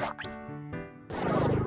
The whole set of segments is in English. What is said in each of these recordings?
you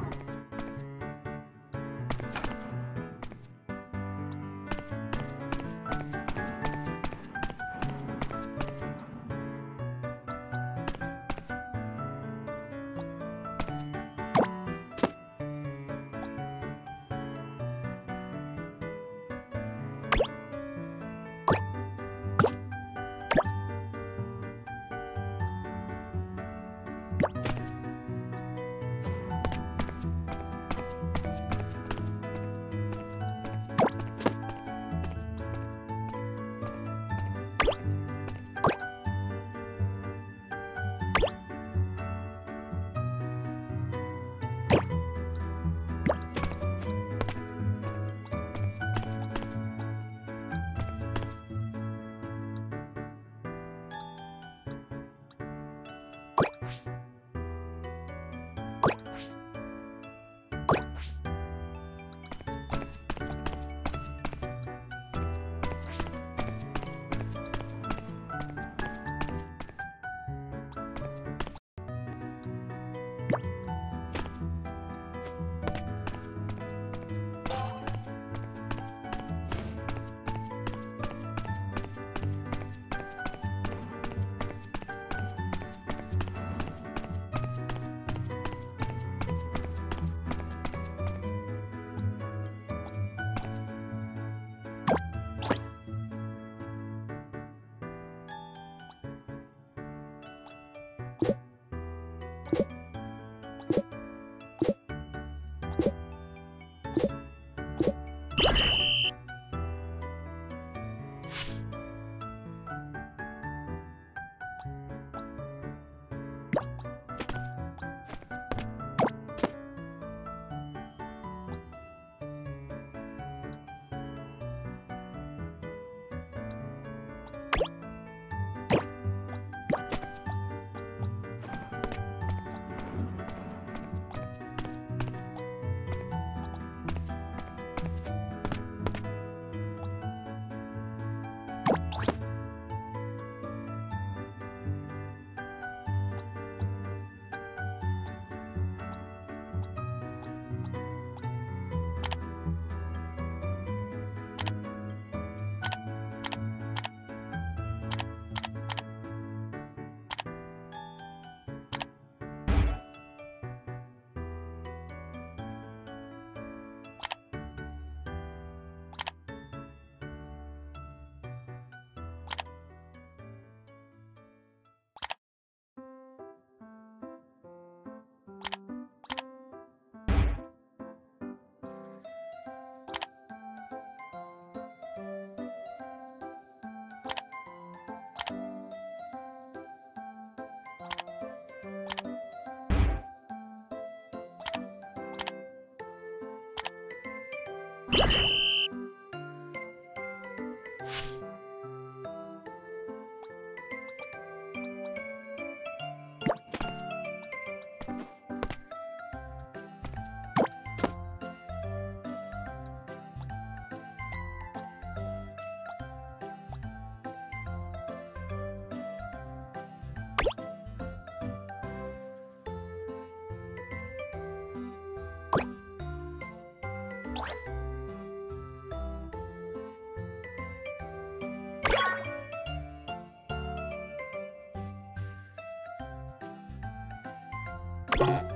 you